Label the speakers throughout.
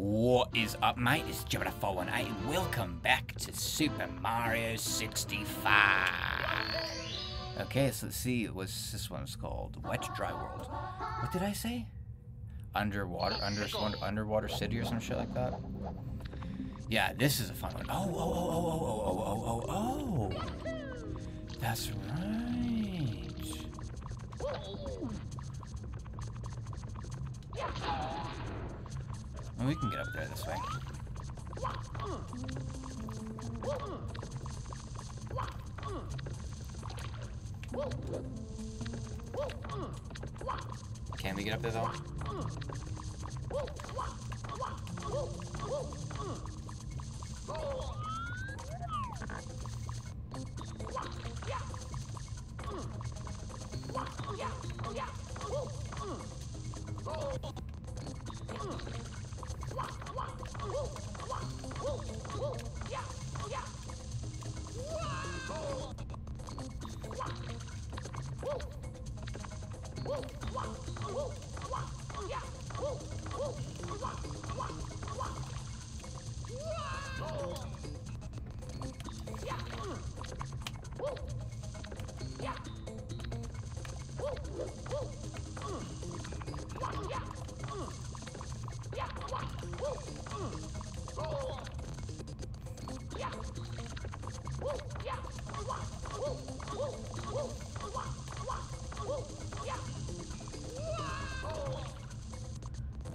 Speaker 1: What is up, mate? It's Jabada418 welcome back to Super Mario 65. Okay, so let's see what's this one's called. Wet Dry World. What did I say? Underwater, under, underwater city or some shit like that? Yeah, this is a fun one. Oh, oh, oh, oh, oh, oh, oh, oh, oh. oh. That's right. Well, we can get up there this way. Can we get up there though?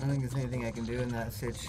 Speaker 1: I don't think there's anything I can do in that sitch.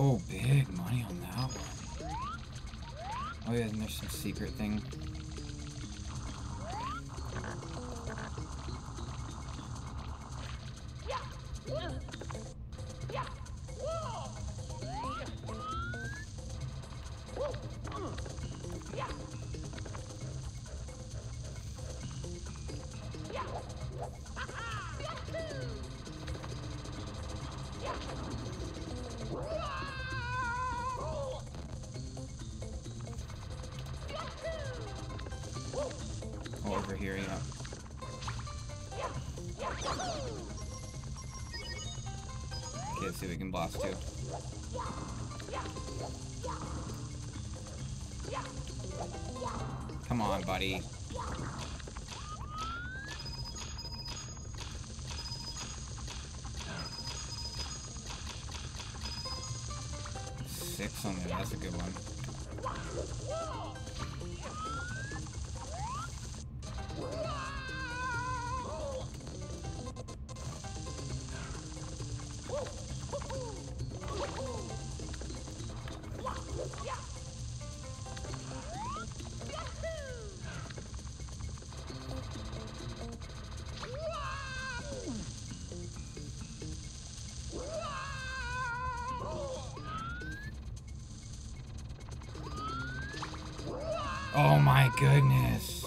Speaker 1: Oh, big money on that one. Oh yeah, and there's some secret thing. Oh my goodness.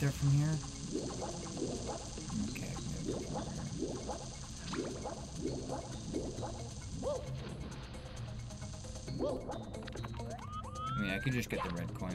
Speaker 1: There from here? Okay, I mean, I could just get the red coins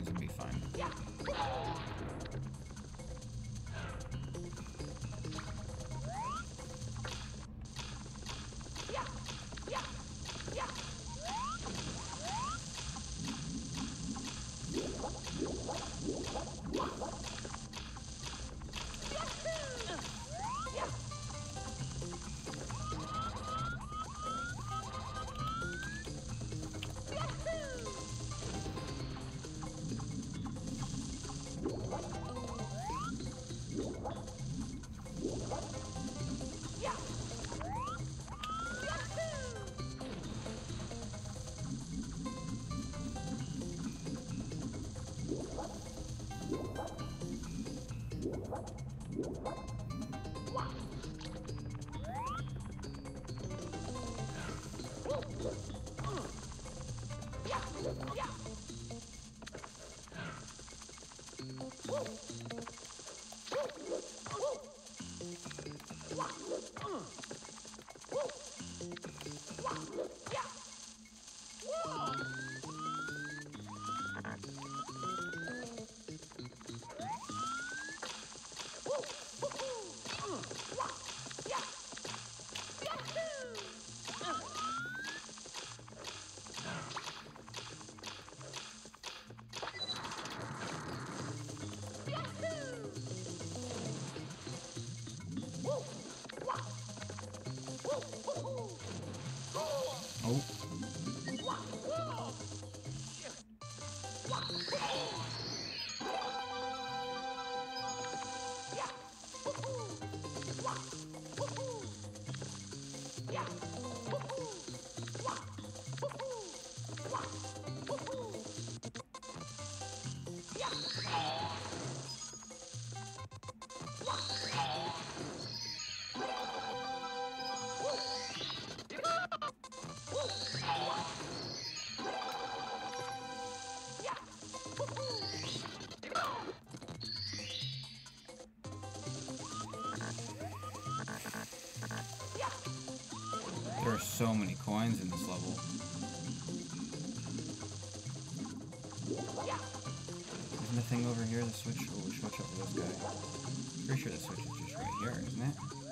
Speaker 1: switch? Oh, switch up with this guy. Pretty sure the switch is just right here, isn't it? Isn't it?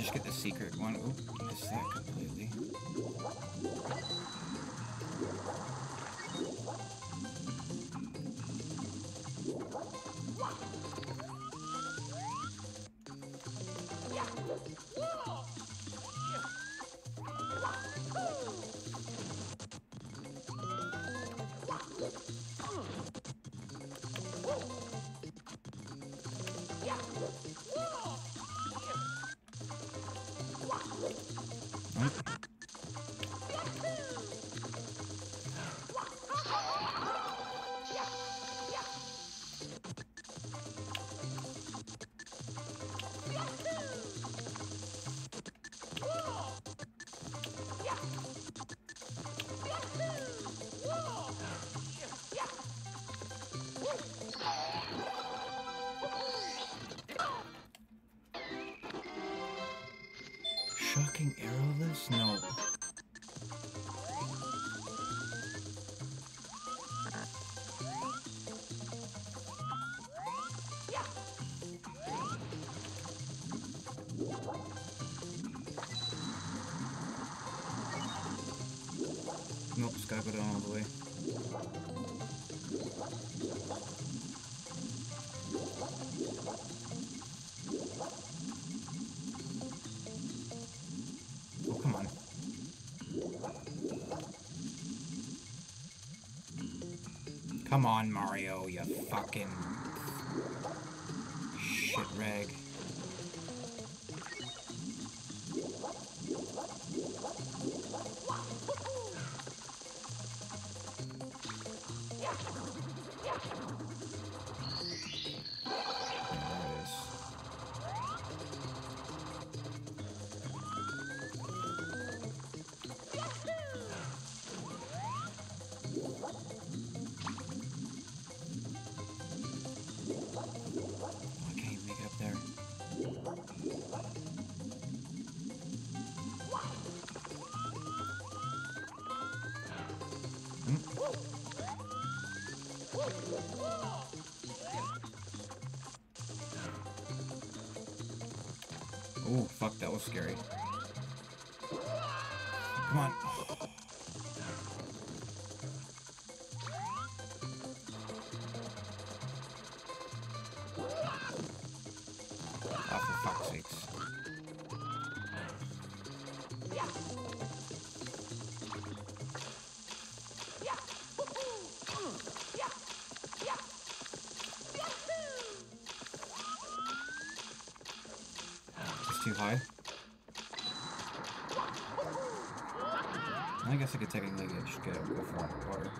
Speaker 1: Just get the secret one. That Shocking arrow lifts? No. Come on, Mario, you fucking shit rag. scary. could technically get, should get it before water.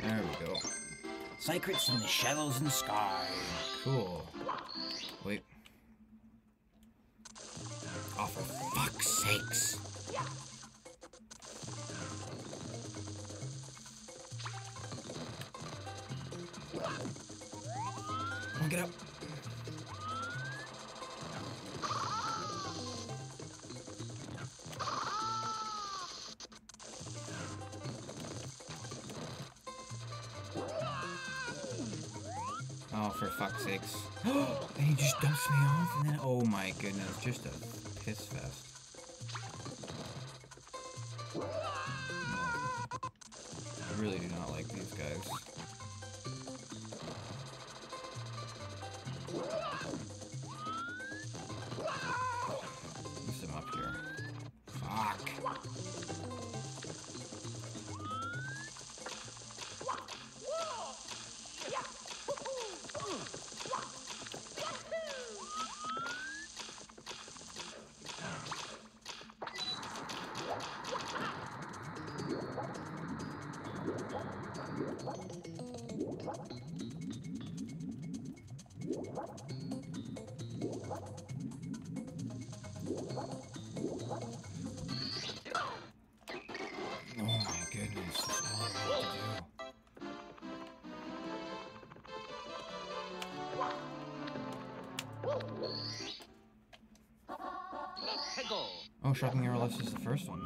Speaker 1: There we go.
Speaker 2: Secrets in the shallows and sky.
Speaker 1: Cool. Wait. Oh, Shocking Arrow is the first one.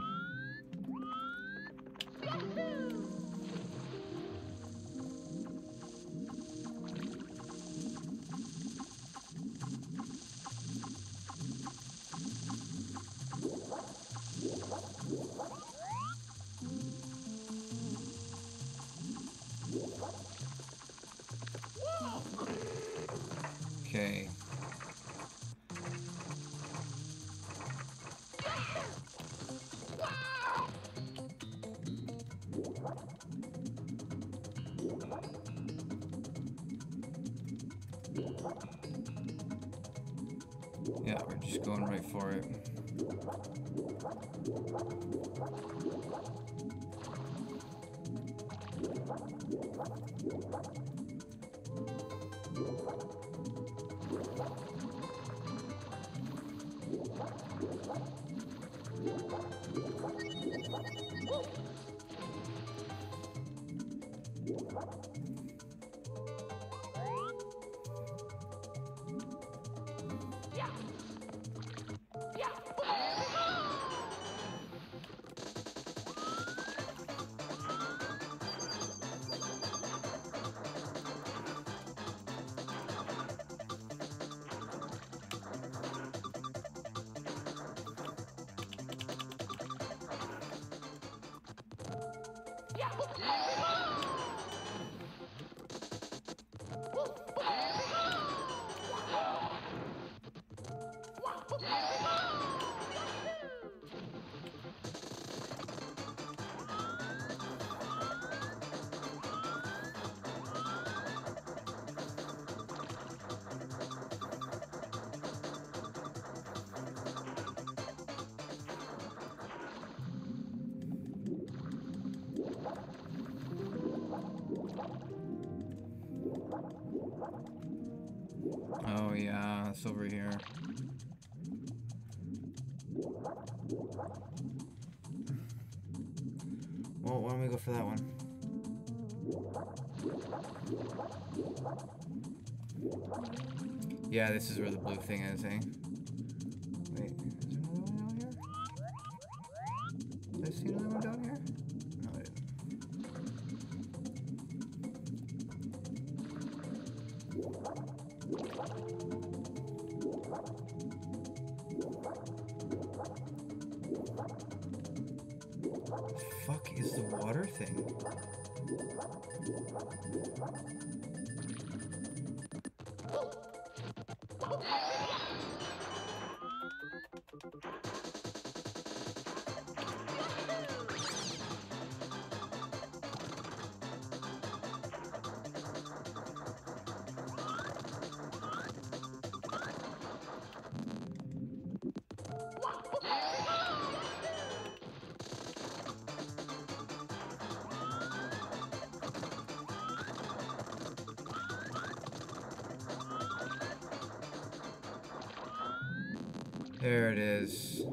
Speaker 1: It's over here. Well, why don't we go for that one? Yeah, this is where the blue thing is, eh? The fuck is the water thing? There it is.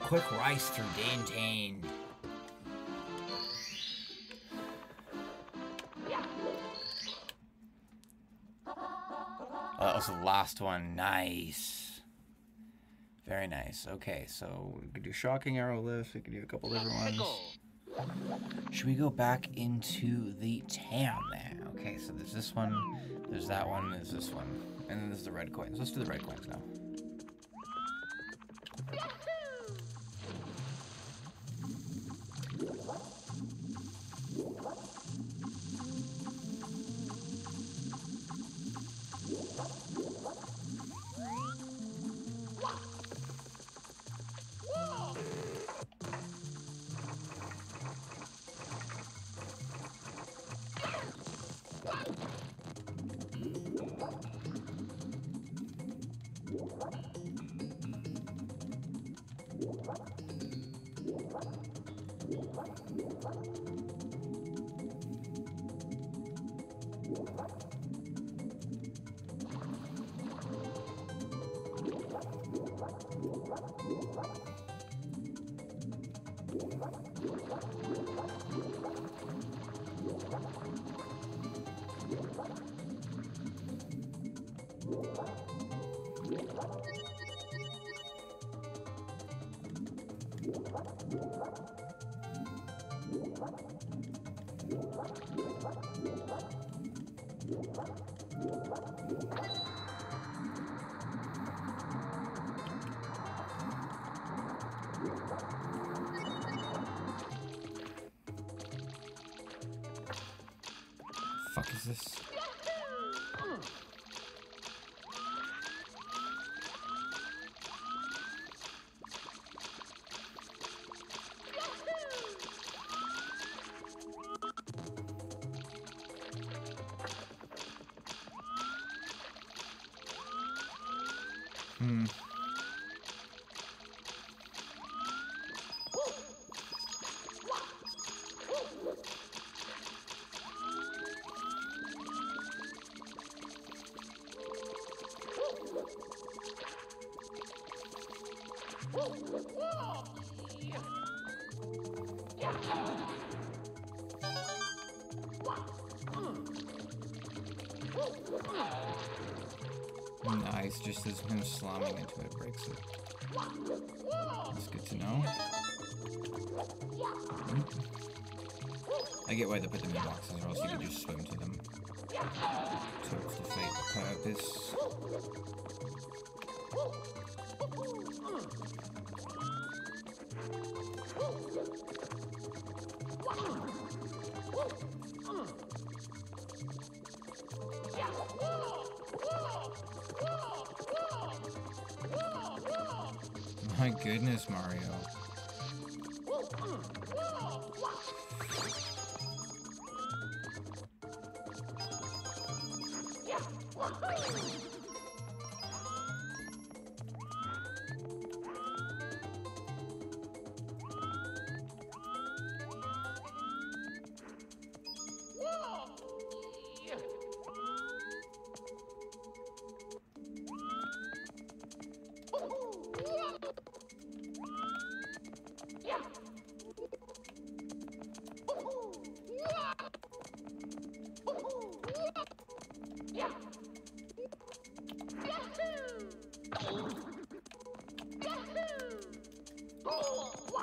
Speaker 1: Quick race through Downtown. Was the last one. Nice. Very nice. Okay, so we could do shocking arrow lifts. We could do a couple different ones. Should we go back into the town there? Okay, so there's this one, there's that one, there's this one, and then there's the red coins. Let's do the red coins now. fuck is this? Hmm. Nice, just as him slamming into it breaks it. That's good to know. I get why they put them in boxes, or else you could just swim to them. So it's defeat purpose. Goodness, Mario.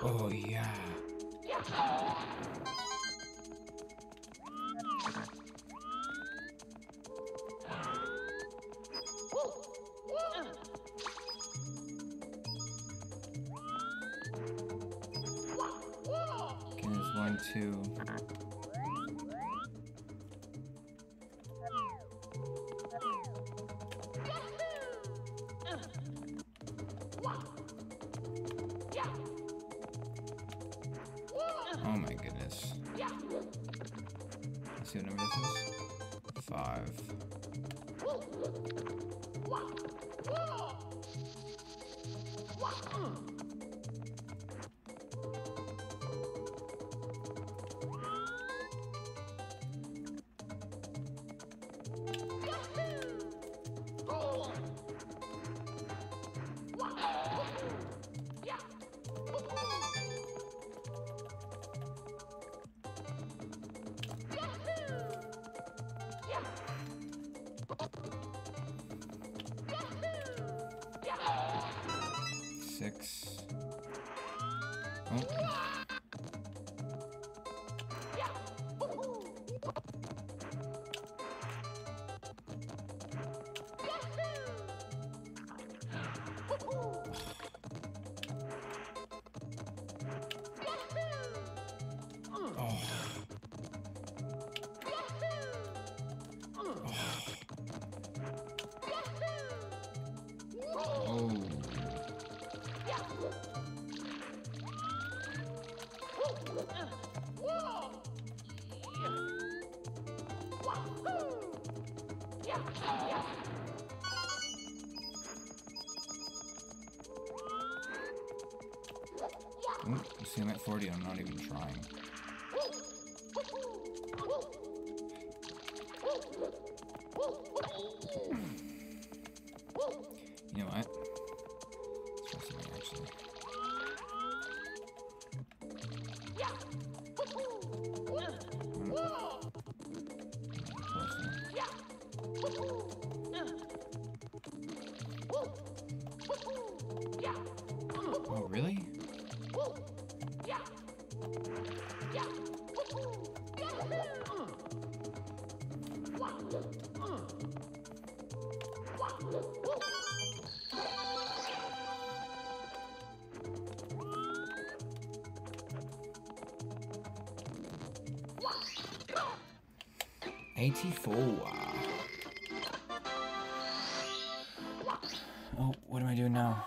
Speaker 1: Oh, yeah. Let's see what number this is. Five. Six. Oh. I'm at 40. I'm not even trying. I doing now?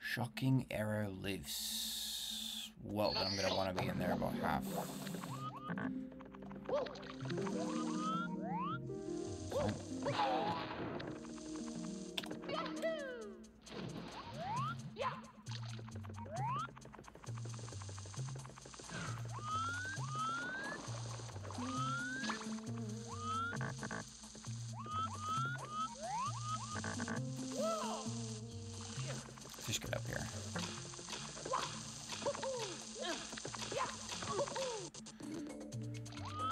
Speaker 1: Shocking arrow lifts. Well, then I'm gonna want to be in there about half.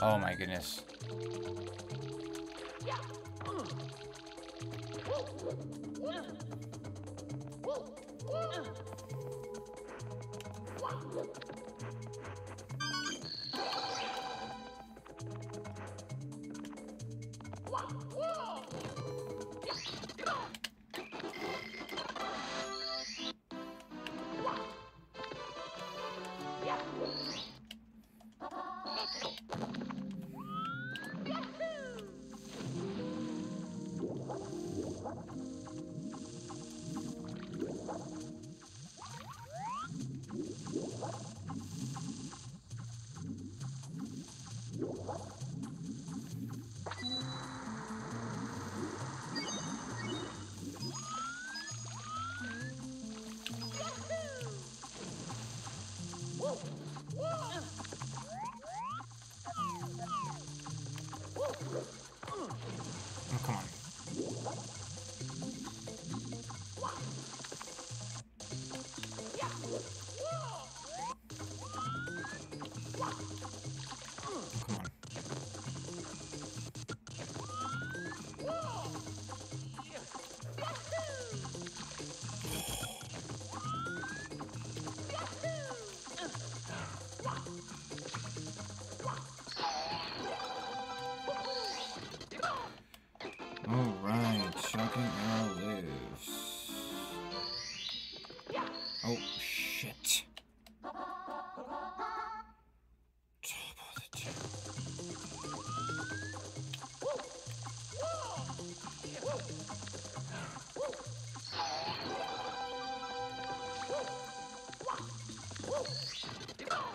Speaker 1: Oh my goodness.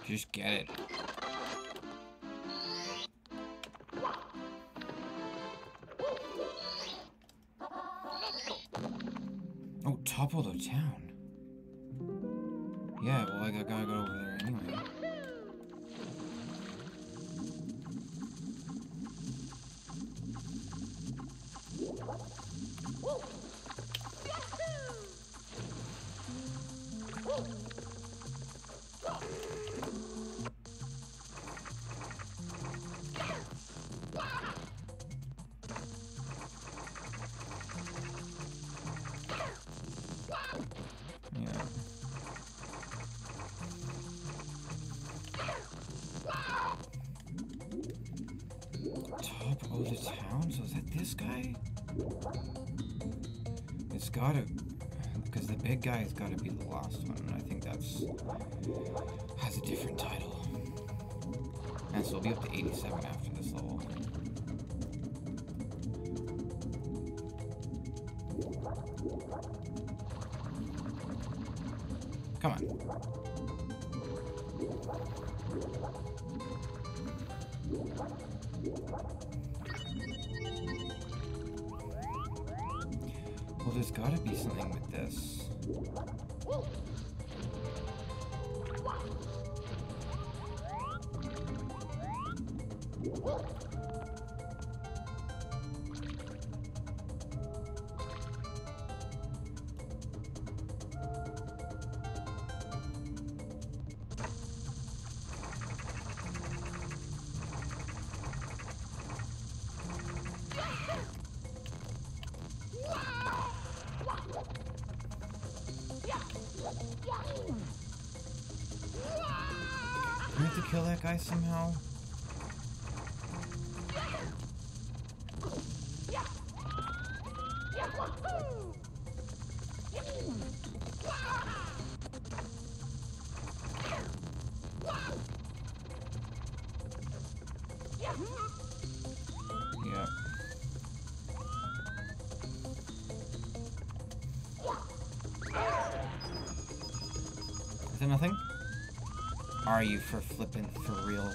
Speaker 1: Just get it. Oh, Top o' the Town. Yeah, well, I gotta go over there gotta... Because the big guy's gotta be the last one, and I think that's... has a different title. And so we'll be up to 87 after this level. Come on. There's gotta be something with this. Guy somehow? Are you for flipping for real?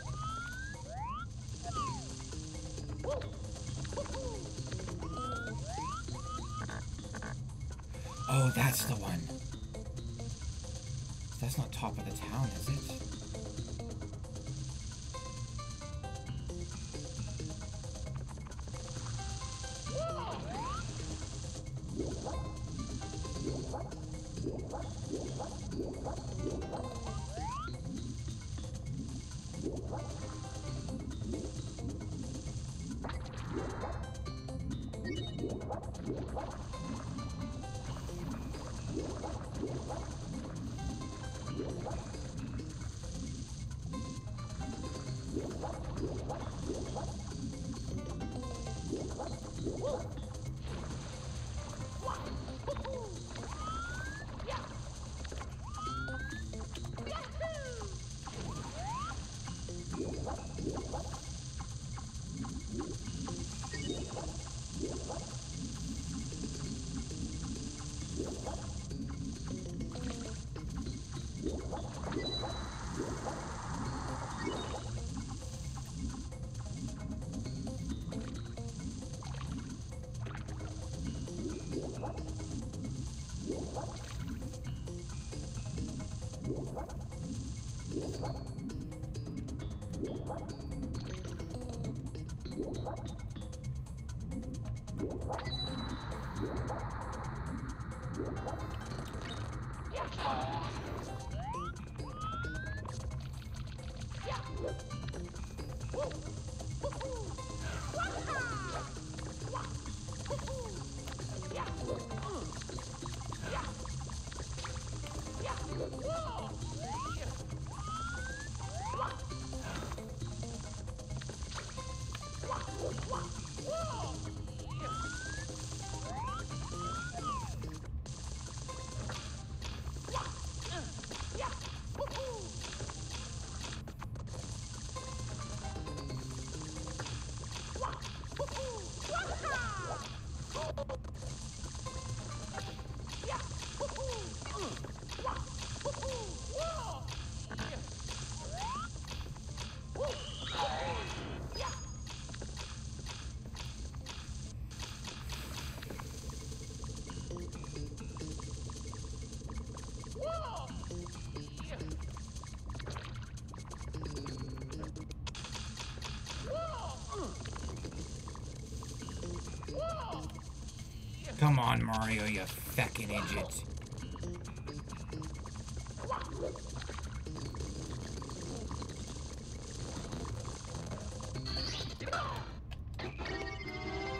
Speaker 1: On, Mario, you fucking idiot.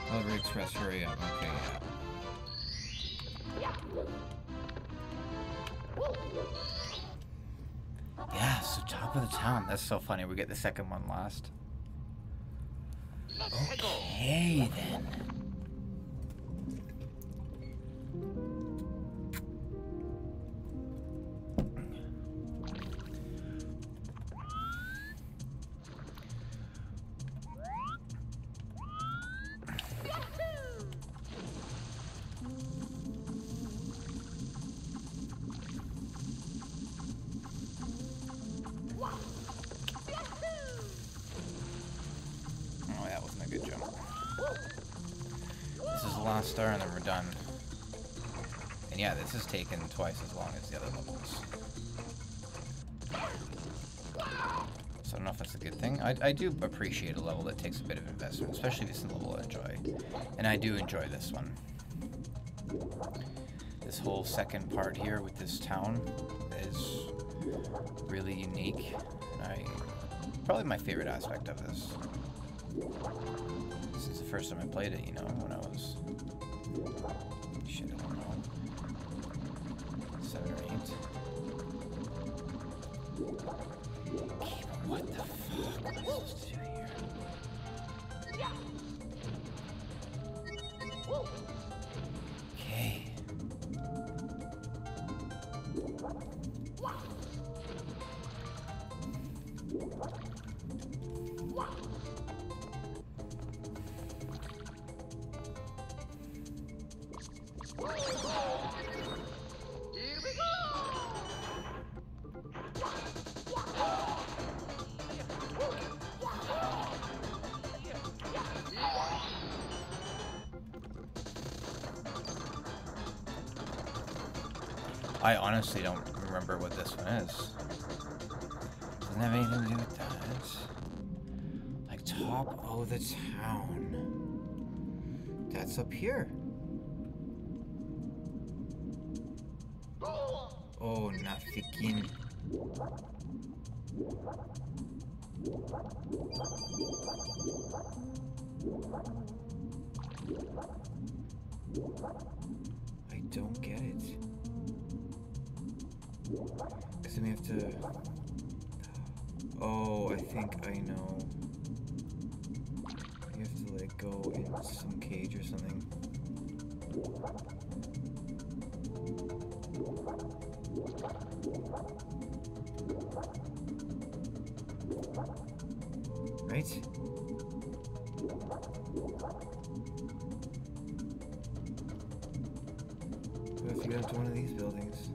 Speaker 1: Elevator Express, hurry up. Okay, yeah. Yeah, so top of the town. That's so funny. We get the second one last. Star and then we're done. And yeah, this has taken twice as long as the other levels. So I don't know if that's a good thing. I, I do appreciate a level that takes a bit of investment, especially if it's a level I enjoy. And I do enjoy this one. This whole second part here with this town is really unique. I probably my favorite aspect of this. This is the first time I played it, you know, when I I honestly don't remember what this one is. Doesn't have anything to do with that. Like top of the town. That's up here. Oh, nafikin. I I think I know. You have to, like, go in some
Speaker 3: cage or something. Right? What if you go into one of these buildings?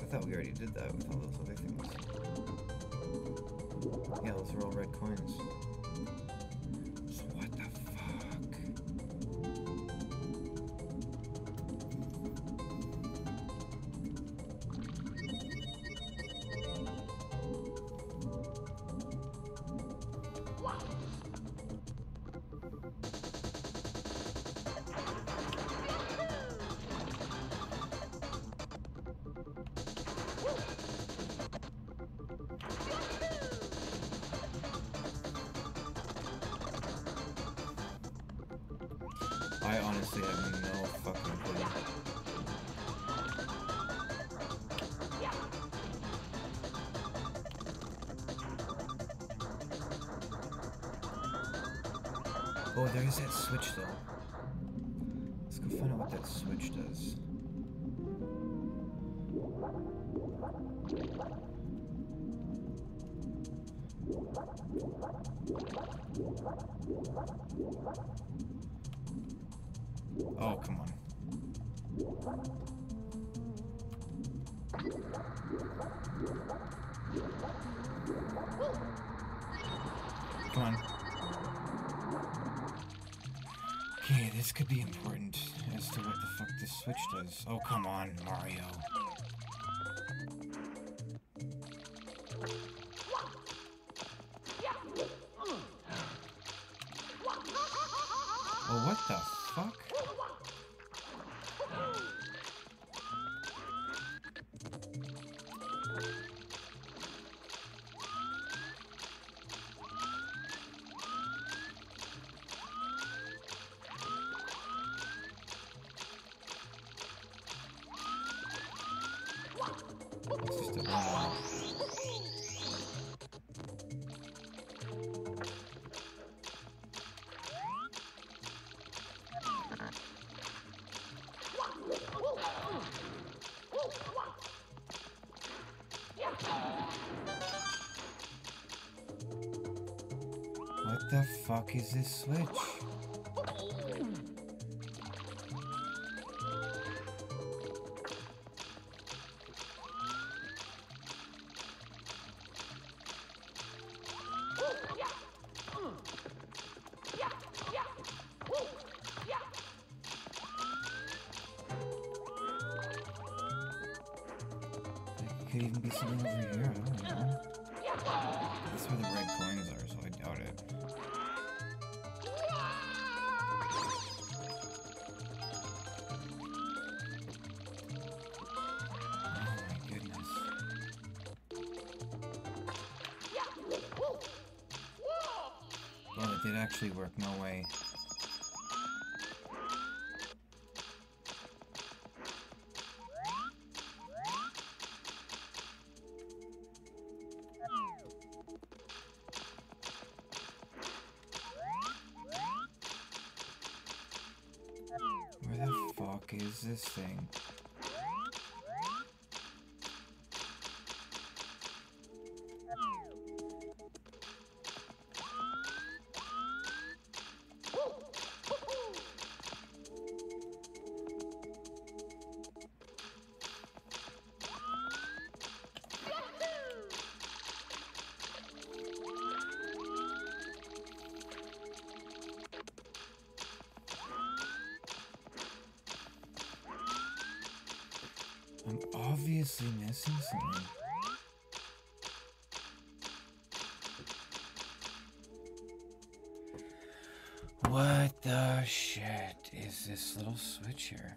Speaker 3: I thought we already did that with all coins. Honestly have no fucking clue. Oh, there is that switch though. Let's go find out what that switch does. Oh, come on. Come on. Okay, this could be important as to what the fuck this switch does. Oh, come on, Mario. What the fuck is this switch? Is this thing? Shit is this little switch here?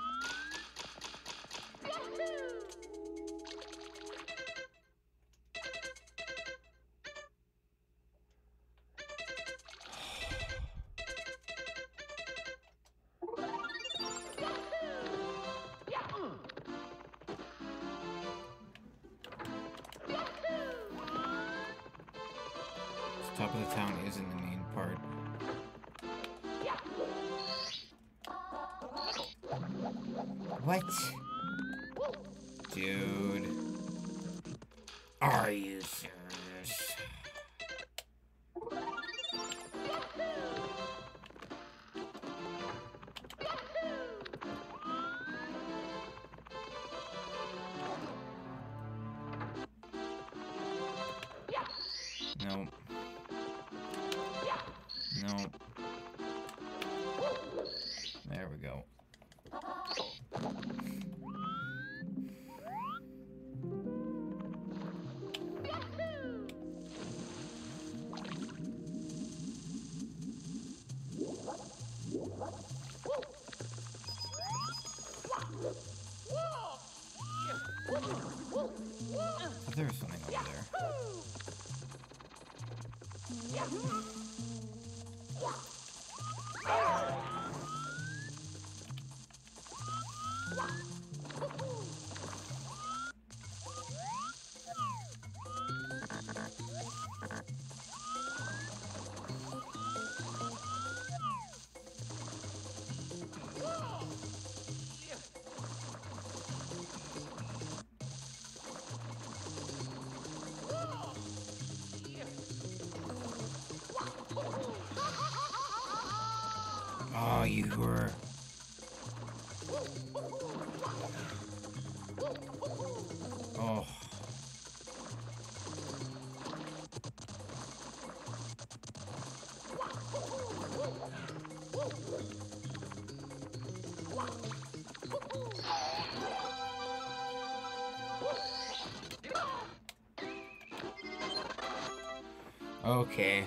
Speaker 3: Okay.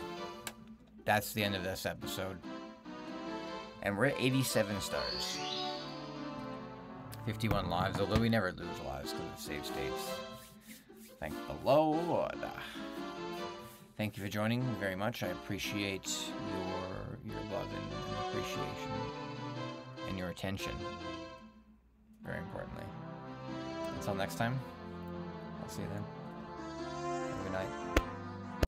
Speaker 1: That's the end of this episode. And we're at 87 stars. 51 lives, although we never lose lives because of save states. Thank the Lord. Thank you for joining very much. I appreciate your your love and, and appreciation and your attention. Very importantly. Until next time, I'll see you then.